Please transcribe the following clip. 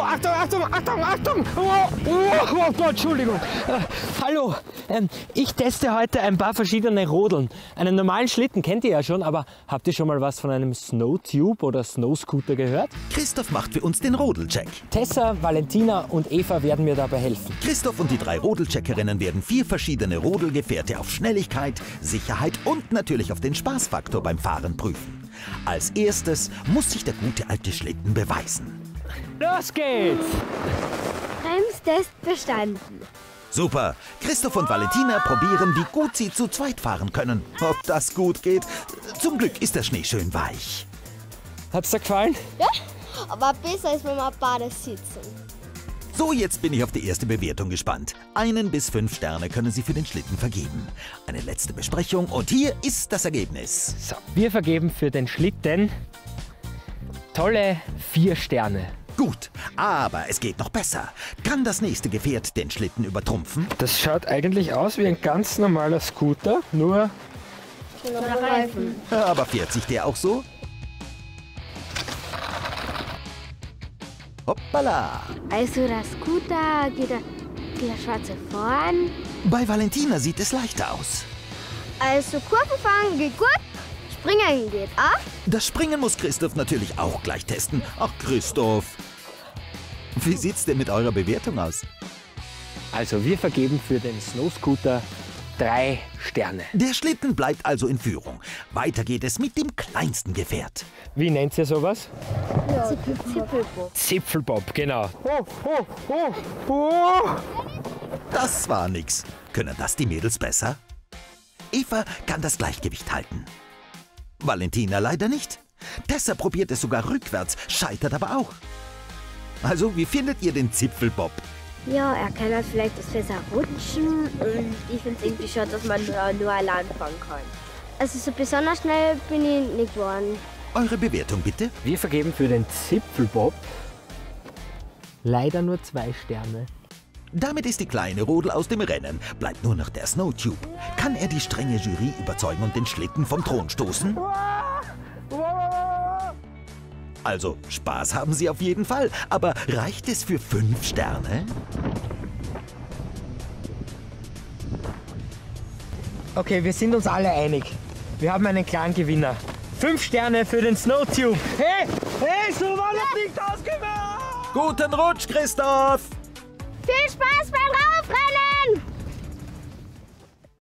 oh, Achtung, Achtung, Achtung, Achtung! Oh, oh, oh Gott, Entschuldigung. Äh, hallo, ähm, ich teste heute ein paar verschiedene Rodeln. Einen normalen Schlitten kennt ihr ja schon, aber habt ihr schon mal was von einem Snowtube oder Snowscooter gehört? Christoph macht für uns den Rodelcheck. Tessa, Valentina und Eva werden mir dabei helfen. Christoph und die drei Rodelcheckerinnen werden vier verschiedene Rodelgefährte auf Schnelligkeit, Sicherheit und natürlich auf den Spaßfaktor beim Fahren prüfen. Als erstes muss sich der gute alte Schlitten beweisen. Los geht's! Bremstest bestanden. Super. Christoph und Valentina probieren, wie gut sie zu zweit fahren können. Ob das gut geht? Zum Glück ist der Schnee schön weich. Hat's dir gefallen? Ja, aber besser ist, wenn wir beide sitzen. So, jetzt bin ich auf die erste Bewertung gespannt. Einen bis fünf Sterne können Sie für den Schlitten vergeben. Eine letzte Besprechung und hier ist das Ergebnis. So, wir vergeben für den Schlitten tolle vier Sterne. Gut, aber es geht noch besser. Kann das nächste Gefährt den Schlitten übertrumpfen? Das schaut eigentlich aus wie ein ganz normaler Scooter, nur Reifen. Aber fährt sich der auch so? Hoppala! Also der Scooter geht der, der schwarze vorn. Bei Valentina sieht es leichter aus. Also Kurven fahren geht gut, springen geht auch. Das Springen muss Christoph natürlich auch gleich testen. Ach, Christoph. Wie sieht's denn mit eurer Bewertung aus? Also wir vergeben für den Snowscooter drei Sterne. Der Schlitten bleibt also in Führung. Weiter geht es mit dem kleinsten Gefährt. Wie nennt ihr sowas? Zippelbob. Zipfelbob, genau. Oh, oh, oh, oh. Das war nix. Können das die Mädels besser? Eva kann das Gleichgewicht halten. Valentina leider nicht. Tessa probiert es sogar rückwärts, scheitert aber auch. Also, wie findet ihr den Zipfelbob? Ja, er kann halt vielleicht das besser rutschen und ich finde es irgendwie schon, dass man nur, nur allein fahren kann. Also so besonders schnell bin ich nicht geworden. Eure Bewertung bitte? Wir vergeben für den Zipfelbob leider nur zwei Sterne. Damit ist die kleine Rodel aus dem Rennen. Bleibt nur noch der Snowtube. Kann er die strenge Jury überzeugen und den Schlitten vom Thron stoßen? Also, Spaß haben sie auf jeden Fall. Aber reicht es für fünf Sterne? Okay, wir sind uns alle einig. Wir haben einen klaren Gewinner. Fünf Sterne für den Snowtube. Hey, hey, so war das nicht ausgemacht! Guten Rutsch, Christoph! Viel Spaß beim Raus!